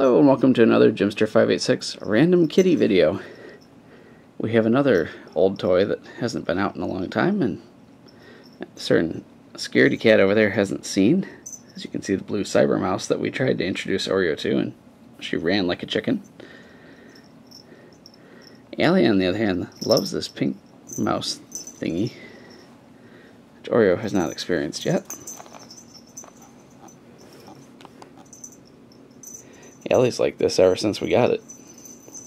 Hello and welcome to another Jimster586 random kitty video. We have another old toy that hasn't been out in a long time and a certain scaredy cat over there hasn't seen. As you can see the blue cyber mouse that we tried to introduce Oreo to and she ran like a chicken. Alley on the other hand loves this pink mouse thingy which Oreo has not experienced yet. Alley's like this ever since we got it.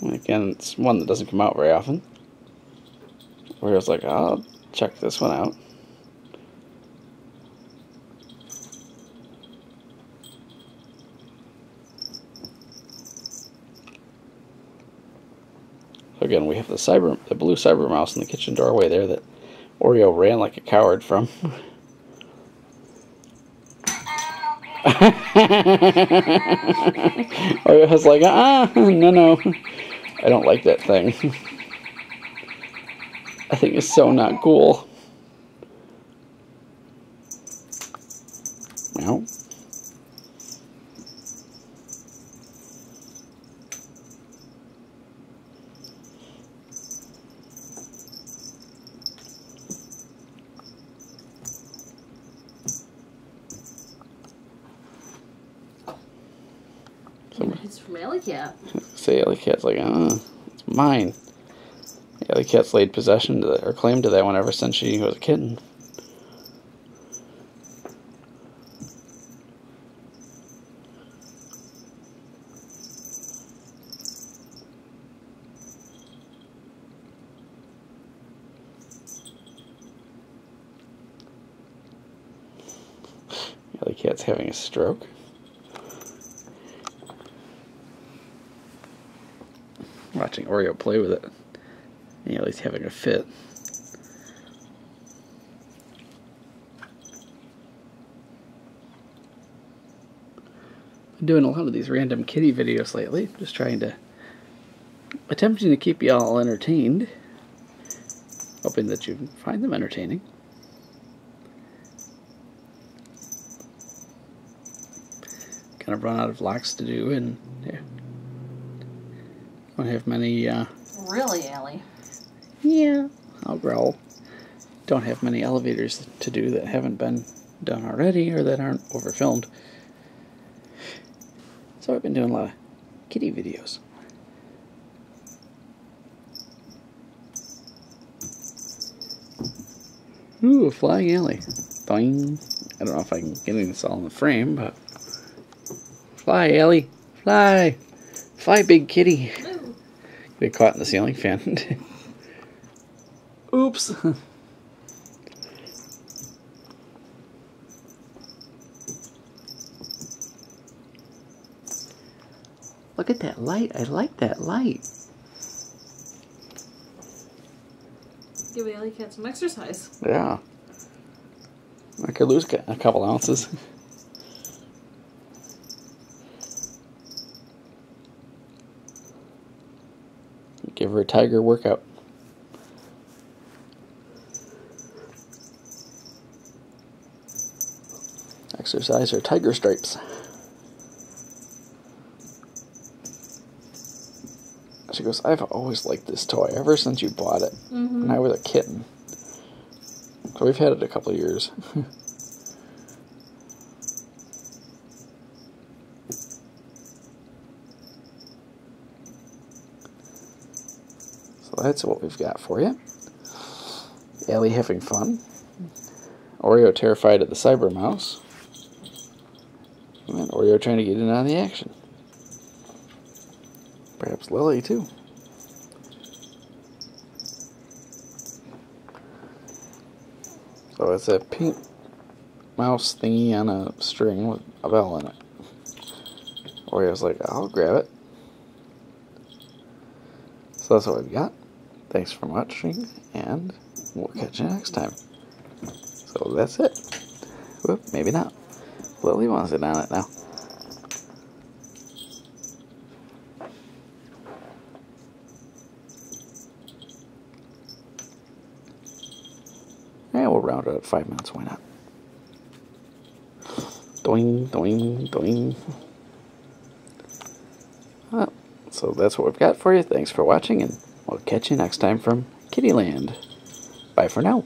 Again, it's one that doesn't come out very often. Whereas, like, I'll check this one out. Again, we have the cyber, the blue cyber mouse in the kitchen doorway there that Oreo ran like a coward from. I was like, ah, no, no. I don't like that thing. I think it's so not cool. Meow. It's from Alley Cat. Say Alley Cat's like, uh, it's mine. Alley Cat's laid possession to that, or claim to that one ever since she was a kitten. Alley Cat's having a stroke. Watching Oreo play with it. You know, he's having a fit. Been doing a lot of these random kitty videos lately, just trying to attempting to keep you all entertained. Hoping that you find them entertaining. Kind of run out of locks to do and yeah, don't have many, uh... Really, Alley? Yeah, I'll growl. Don't have many elevators to do that haven't been done already or that aren't overfilmed. So I've been doing a lot of kitty videos. Ooh, a flying alley. Boing. I don't know if I can get this all in the frame, but... Fly, Alley! Fly! Fly, big kitty! Get caught in the ceiling fan. Oops. Look at that light. I like that light. Give the Alley Cat some exercise. Yeah. I could lose a couple ounces. Give her a tiger workout. Exercise her tiger stripes. She goes, I've always liked this toy ever since you bought it. Mm -hmm. When I was a kitten. So we've had it a couple years. So that's what we've got for you. Alley having fun. Oreo terrified at the cyber mouse. And Oreo trying to get in on the action. Perhaps Lilly too. So it's a pink mouse thingy on a string with a bell in it. Oreo's like, I'll grab it. So that's what we've got. Thanks for watching, and we'll catch you next time. So that's it. Whoop, maybe not. Lilly wants it on it now. Yeah, we'll round it at five minutes, why not? Doing, doing, doing. Well, so that's what we've got for you. Thanks for watching, and we'll catch you next time from Kittyland. Bye for now.